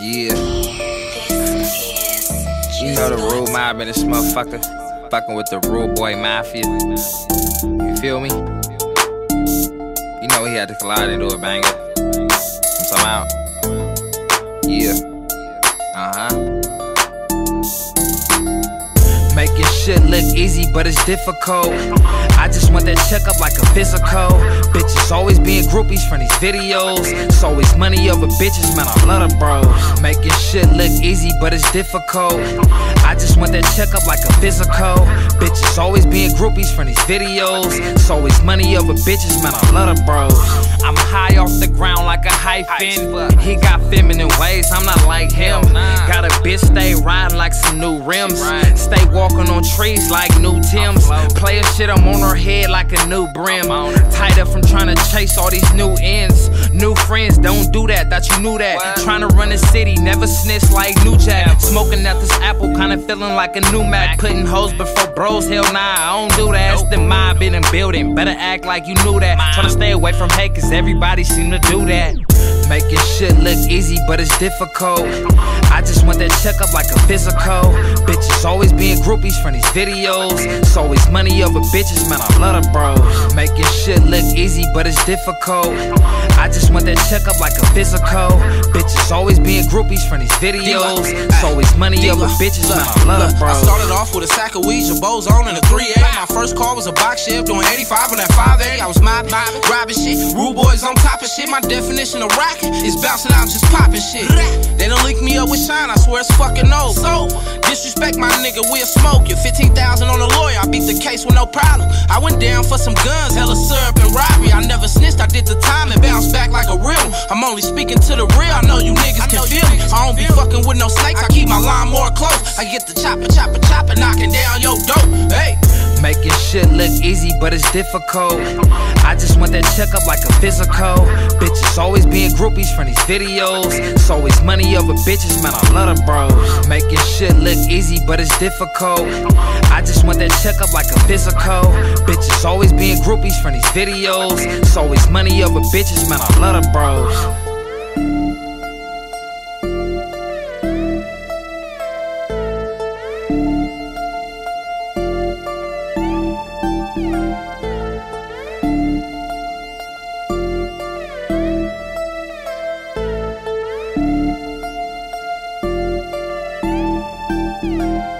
Yeah. You know the Rude mob in this motherfucker. Fucking with the Rude Boy Mafia. You feel me? You know he had to collide into a banger. So I'm out. Yeah. Uh huh. Making shit look easy, but it's difficult. I just want that checkup like a physical. Bitches being groupies from these videos. It's always money over bitches, man. I love the bros. Making shit look easy, but it's difficult. I just want that checkup like a physical. Bitches always being groupies from these videos. It's always money over bitches, man. I love the bros. I'm high off hyphen. He got feminine ways, I'm not like him. Got a bitch stay riding like some new rims. Stay walking on trees like new Tims. Player shit, I'm on her head like a new brim. Tied up from trying to chase all these new ends. New friends, don't do that, thought you knew that. Trying to run the city, never snitch like New Jack. Smoking out this apple, kinda feeling like a new Mac. Putting hoes before bros, hell nah, I don't do that. It's the mob in the building, better act like you knew that. Trying to stay away from hate, cause everybody seem to do that. Making shit look easy, but it's difficult. I just want that checkup like a physical. Bitches always being groupies from these videos. It's always money over bitches, man. I love the bros. Making shit look easy, but it's difficult. I just want that checkup like a physical. Bitches always being groupies from these videos. It's always money over bitches. I love the I started off with a sack of weed, Jabos on and a 3A. My first car was a box shift doing 85 on that 5A. I was mobbing, grabbing shit. Rude boys on top of shit. My definition of racking is bouncing out, just popping shit. They done link me up with Shine, I swear it's fucking old. So, disrespect my nigga, we'll smoke you. 15,000 on a lawyer, I beat the case with no problem. I went down for some guns, hella syrup and robbery. I never snitched, I did the time and bounced back like a real. I'm only speaking to the real, I know you niggas can feel me. I don't be fucking with no snakes, I keep my line more close. I get the chopper, chopper, chopper, knocking down your door. Hey. Making shit look easy, but it's difficult. I just want that checkup like a physical. Bitches always being groupies from these videos. It's always money over bitches, man. I love the bros. Making shit look easy, but it's difficult. I just want that checkup like a physical. Bitches always being groupies from these videos. It's always money over bitches, man. I love the bros. Música